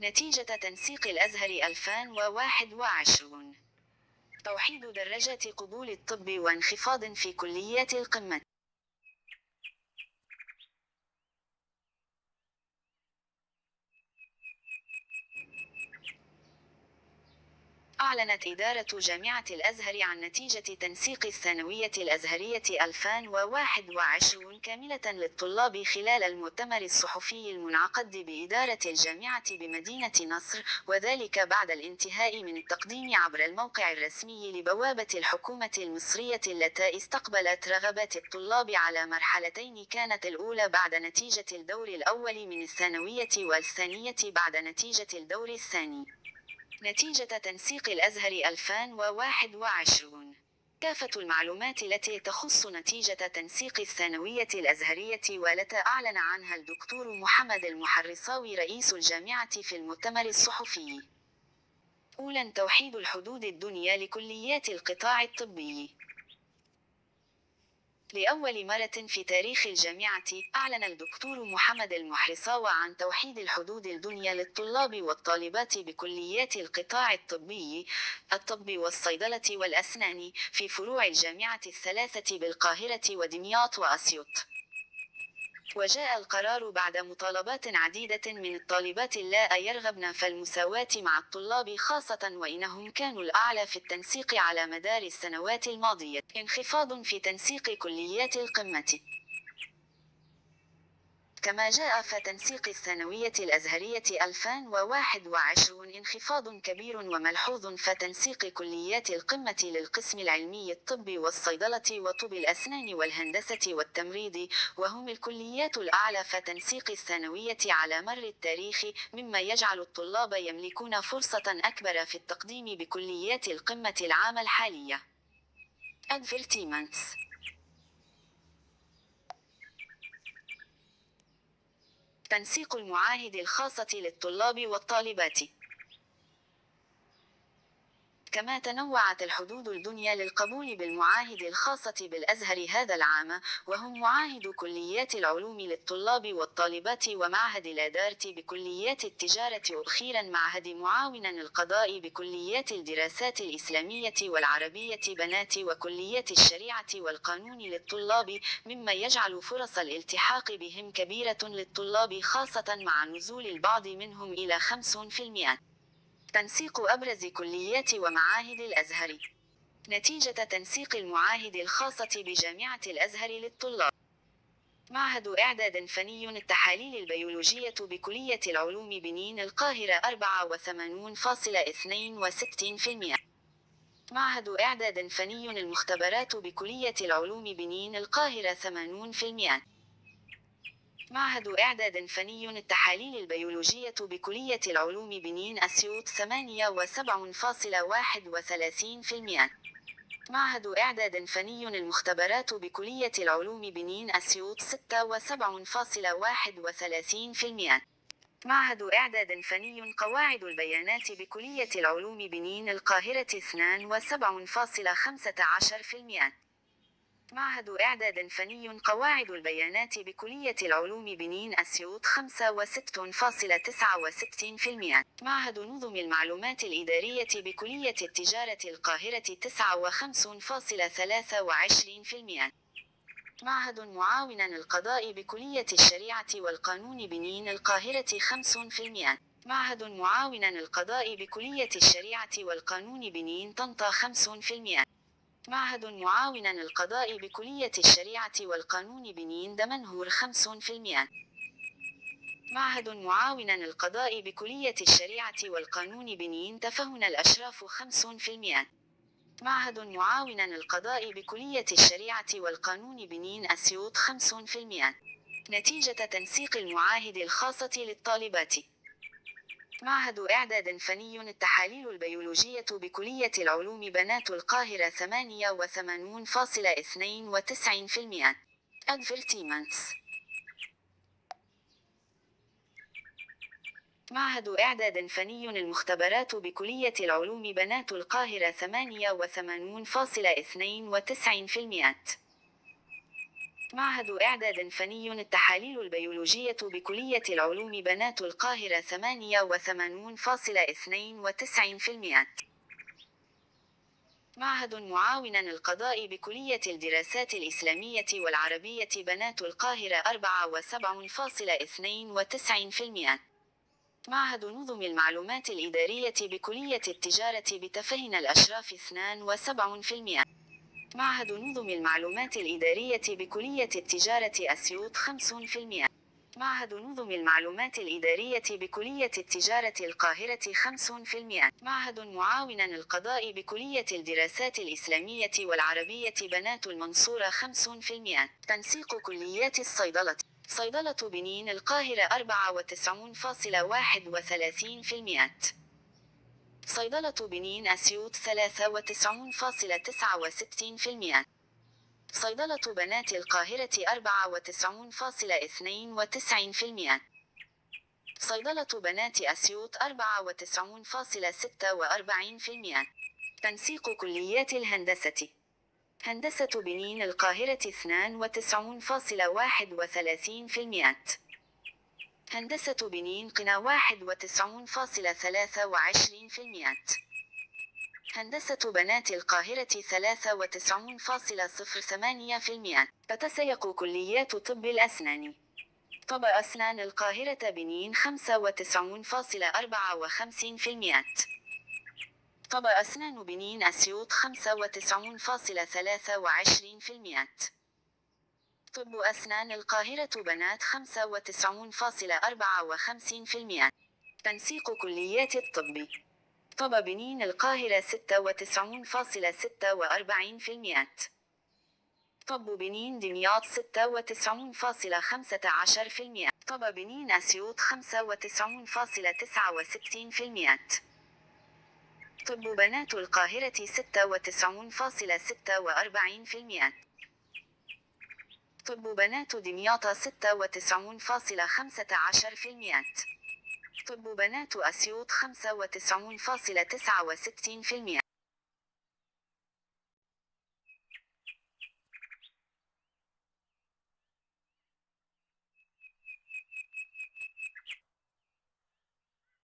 نتيجة تنسيق الأزهر 2021 توحيد درجات قبول الطب وانخفاض في كليات القمة. أعلنت إدارة جامعة الأزهر عن نتيجة تنسيق الثانوية الأزهرية 2021 كاملة للطلاب خلال المؤتمر الصحفي المنعقد بإدارة الجامعة بمدينة نصر، وذلك بعد الانتهاء من التقديم عبر الموقع الرسمي لبوابة الحكومة المصرية التي استقبلت رغبات الطلاب على مرحلتين كانت الأولى بعد نتيجة الدور الأول من الثانوية والثانية بعد نتيجة الدور الثاني. نتيجة تنسيق الأزهر 2021 كافة المعلومات التي تخص نتيجة تنسيق الثانوية الأزهرية والتي أعلن عنها الدكتور محمد المحرصاوي رئيس الجامعة في المؤتمر الصحفي. أولاً توحيد الحدود الدنيا لكليات القطاع الطبي. لأول مرة في تاريخ الجامعة، أعلن الدكتور محمد المحرصاوى عن توحيد الحدود الدنيا للطلاب والطالبات بكليات القطاع الطبي، الطب والصيدلة والأسنان، في فروع الجامعة الثلاثة بالقاهرة ودمياط وأسيوط. وجاء القرار بعد مطالبات عديدة من الطالبات لا يرغبن في المساواة مع الطلاب خاصة وإنهم كانوا الأعلى في التنسيق على مدار السنوات الماضية. انخفاض في تنسيق كليات القمة كما جاء في تنسيق الثانوية الأزهرية 2021 انخفاض كبير وملحوظ في تنسيق كليات القمة للقسم العلمي الطب والصيدلة وطب الأسنان والهندسة والتمريض وهم الكليات الأعلى في تنسيق الثانوية على مر التاريخ مما يجعل الطلاب يملكون فرصة أكبر في التقديم بكليات القمة العام الحالية. Advertisements تنسيق المعاهد الخاصة للطلاب والطالبات. كما تنوعت الحدود الدنيا للقبول بالمعاهد الخاصة بالأزهر هذا العام، وهم معاهد كليات العلوم للطلاب والطالبات ومعهد الإدارة بكليات التجارة وأخيرا معهد معاونا القضاء بكليات الدراسات الإسلامية والعربية بنات وكليات الشريعة والقانون للطلاب، مما يجعل فرص الالتحاق بهم كبيرة للطلاب خاصة مع نزول البعض منهم إلى 50%. تنسيق أبرز كليات ومعاهد الأزهر. نتيجة تنسيق المعاهد الخاصة بجامعة الأزهر للطلاب. معهد إعداد فني التحاليل البيولوجية بكلية العلوم بنين القاهرة 84.62% معهد إعداد فني المختبرات بكلية العلوم بنين القاهرة 80% معهد إعداد فني التحاليل البيولوجية بكلية العلوم بنين أسيوط 78.31% معهد إعداد فني المختبرات بكلية العلوم بنين أسيوط 76.31% معهد إعداد فني قواعد البيانات بكلية العلوم بنين القاهرة 2.17% معهد إعداد فني قواعد البيانات بكلية العلوم بنين أسيوط 65.69% معهد نظم المعلومات الإدارية بكلية التجارة القاهرة 59.23% معهد معاونا القضاء بكلية الشريعة والقانون بنين القاهرة 5% معهد معاونا القضاء بكلية الشريعة والقانون بنين طنطا 5% معهد معاونا القضاء بكلية الشريعة والقانون بنين دمنهور 5%. معهد معاونا القضاء بكلية الشريعة والقانون بنين تفهن الأشراف 5%. معهد معاونا القضاء بكلية الشريعة والقانون بنين أسيوط 5%. نتيجة تنسيق المعاهد الخاصة للطالبات معهد إعداد فني التحاليل البيولوجية بكلية العلوم بنات القاهرة 88.92% Advertisements معهد إعداد فني المختبرات بكلية العلوم بنات القاهرة 88.92% معهد إعداد فني التحاليل البيولوجية بكلية العلوم بنات القاهرة 88.92% معهد معاونا القضاء بكلية الدراسات الإسلامية والعربية بنات القاهرة 74.92% معهد نظم المعلومات الإدارية بكلية التجارة بتفهن الأشراف 72% معهد نظم المعلومات الإدارية بكلية التجارة أسيوط 5% معهد نظم المعلومات الإدارية بكلية التجارة القاهرة 5% معهد معاونا القضاء بكلية الدراسات الإسلامية والعربية بنات المنصورة 5% تنسيق كليات الصيدلة. صيدلة بنين القاهرة 94.31% صيدلة بنين أسيوط 93.69% صيدلة بنات القاهرة 94.92% صيدلة بنات أسيوط 94.46% تنسيق كليات الهندسة. هندسة بنين القاهرة 92.31% هندسة بنين قنا 91.23% هندسة بنات القاهرة 93.08% تتسيق كليات طب الأسنان. طب أسنان القاهرة بنين 95.54% طب أسنان بنين أسيوط 95.23% طب أسنان القاهرة بنات 95.54% تنسيق كليات الطب. طب بنين القاهرة 96.46% طب بنين دمياط 96.15% طب بنين أسيوط 95.69% طب بنات القاهرة 96.46% طب بنات دمياط 96.15% طب بنات أسيوط 95.69%